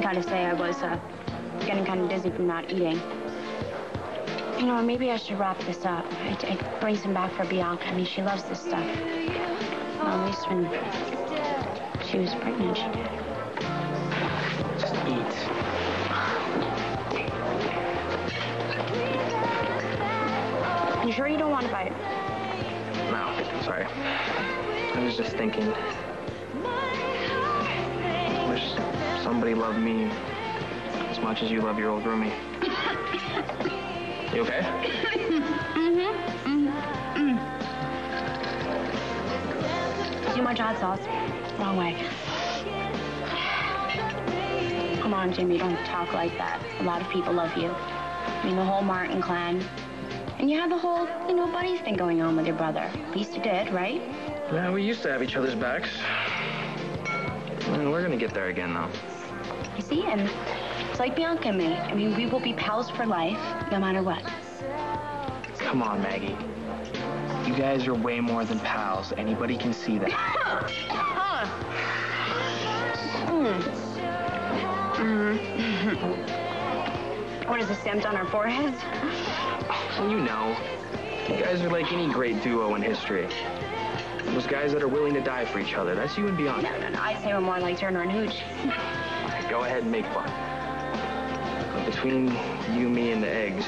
gotta say, I was uh, getting kind of dizzy from not eating. You know, maybe I should wrap this up. I, I bring some back for Bianca. I mean, she loves this stuff. Well, at least when she was pregnant, she did. Just eat. You sure you don't want to bite? No, sorry. I was just thinking. Somebody loved me as much as you love your old roomie. You okay? Mm-hmm. Too much hot sauce. Wrong way. Come on, Jimmy, don't talk like that. A lot of people love you. I mean, the whole Martin clan. And you have the whole, you know, buddies thing going on with your brother. At least you did, right? Yeah, we used to have each other's backs. And we're gonna get there again, though. You see, and it's like Bianca and me. I mean, we will be pals for life, no matter what. Come on, Maggie. You guys are way more than pals. Anybody can see that. What is this, stamped on our foreheads? Well, you know, you guys are like any great duo in history. Those guys that are willing to die for each other. That's you and Bianca. No, no, no. I say we're more like Turner and Hooch. Go ahead and make fun. But between you, me, and the eggs,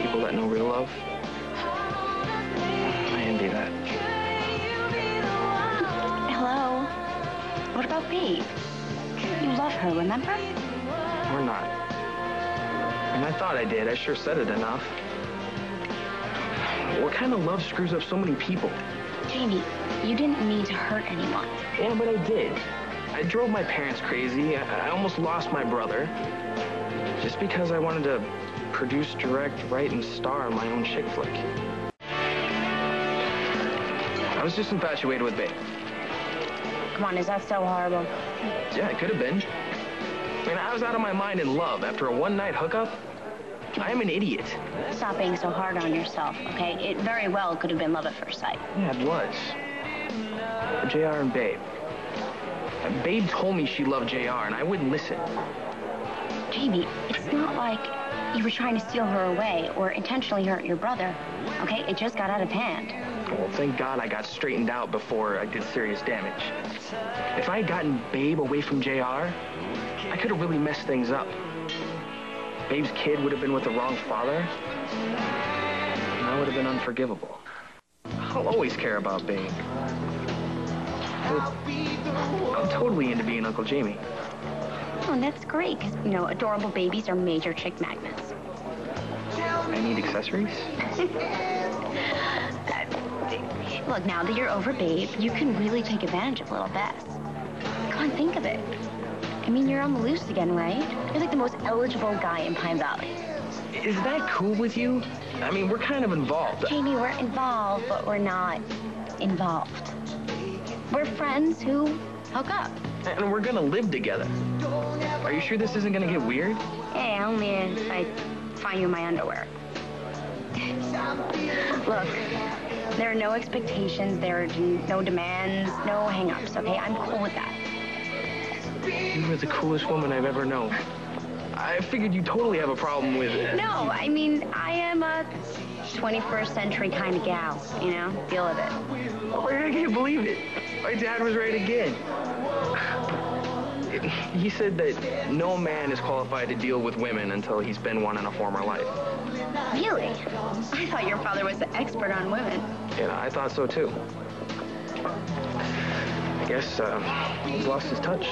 people that know real love, I envy that. Hello? What about Babe? You love her, remember? Or not. And I thought I did. I sure said it enough. What kind of love screws up so many people? Jamie, you didn't mean to hurt anyone. Yeah, but I did. I drove my parents crazy. I, I almost lost my brother. Just because I wanted to produce, direct, write, and star my own chick flick. I was just infatuated with Babe. Come on, is that so horrible? Yeah, it could have been. I mean, I was out of my mind in love after a one-night hookup. I am an idiot. Stop being so hard on yourself, okay? It very well could have been love at first sight. Yeah, it was. JR and Babe. And Babe told me she loved JR, and I wouldn't listen. Jamie, it's not like you were trying to steal her away or intentionally hurt your brother, okay? It just got out of hand. Well, thank God I got straightened out before I did serious damage. If I had gotten Babe away from JR, I could have really messed things up. Babe's kid would have been with the wrong father, and that would have been unforgivable. I'll always care about Babe. I'm totally into being Uncle Jamie. Oh, and that's great, because, you know, adorable babies are major chick magnets. I need accessories? Look, now that you're over Babe, you can really take advantage of little Bess. Come on, think of it. I mean, you're on the loose again, right? You're like the most eligible guy in Pine Valley. Is that cool with you? I mean, we're kind of involved. Jamie, we're involved, but we're not involved. We're friends who hook up. And we're gonna live together. Are you sure this isn't gonna get weird? Hey, only if I find you my underwear. Look, there are no expectations, there are no demands, no hang-ups, okay? I'm cool with that. You are the coolest woman I've ever known. I figured you totally have a problem with it. No, I mean, I am a 21st century kind of gal, you know? Deal with it. Oh, I can't believe it. My dad was right again. He said that no man is qualified to deal with women until he's been one in a former life. Really? I thought your father was the expert on women. Yeah, I thought so too. I guess uh, he's lost his touch.